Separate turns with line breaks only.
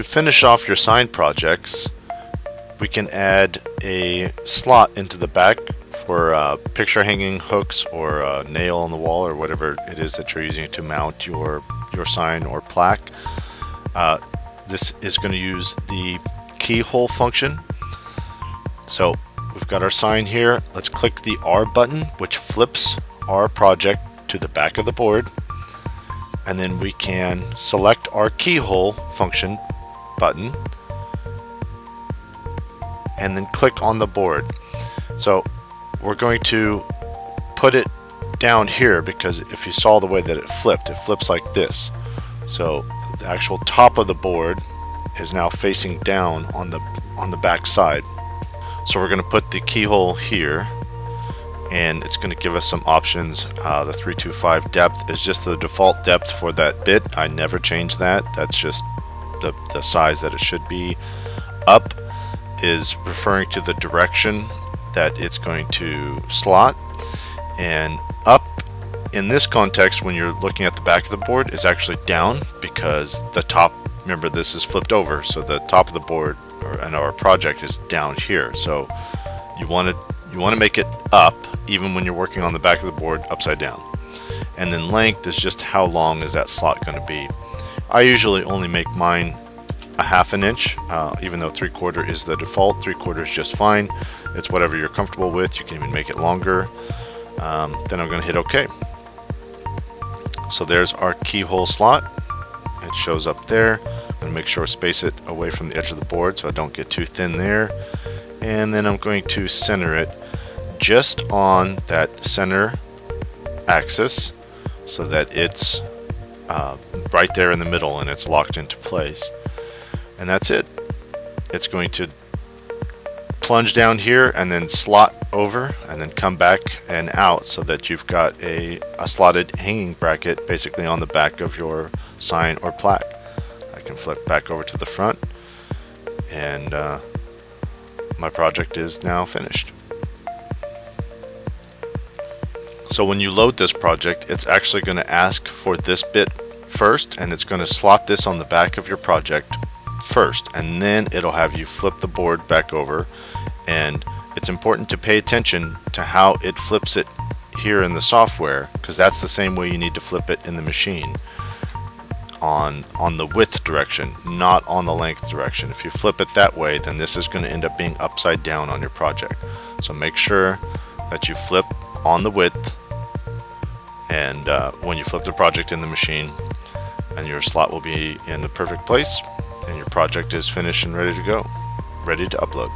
To finish off your sign projects, we can add a slot into the back for uh, picture hanging hooks or a nail on the wall or whatever it is that you're using to mount your your sign or plaque. Uh, this is going to use the keyhole function. So we've got our sign here. Let's click the R button, which flips our project to the back of the board. And then we can select our keyhole function button and then click on the board. So we're going to put it down here because if you saw the way that it flipped, it flips like this. So the actual top of the board is now facing down on the on the back side. So we're going to put the keyhole here and it's going to give us some options. Uh, the 325 depth is just the default depth for that bit. I never change that. That's just the, the size that it should be. Up is referring to the direction that it's going to slot. And up in this context when you're looking at the back of the board is actually down because the top remember this is flipped over. So the top of the board or, and our project is down here. So you want to you want to make it up even when you're working on the back of the board upside down. And then length is just how long is that slot going to be I usually only make mine a half an inch uh, even though three quarter is the default. Three quarter is just fine. It's whatever you're comfortable with. You can even make it longer. Um, then I'm going to hit OK. So there's our keyhole slot. It shows up there. I'm going to make sure I space it away from the edge of the board so I don't get too thin there. And then I'm going to center it just on that center axis so that it's uh, right there in the middle and it's locked into place. And that's it. It's going to plunge down here and then slot over and then come back and out so that you've got a, a slotted hanging bracket basically on the back of your sign or plaque. I can flip back over to the front and uh, my project is now finished. So when you load this project, it's actually going to ask for this bit first, and it's going to slot this on the back of your project first, and then it'll have you flip the board back over. And it's important to pay attention to how it flips it here in the software, because that's the same way you need to flip it in the machine on on the width direction, not on the length direction. If you flip it that way, then this is going to end up being upside down on your project. So make sure that you flip on the width and uh, when you flip the project in the machine and your slot will be in the perfect place and your project is finished and ready to go, ready to upload.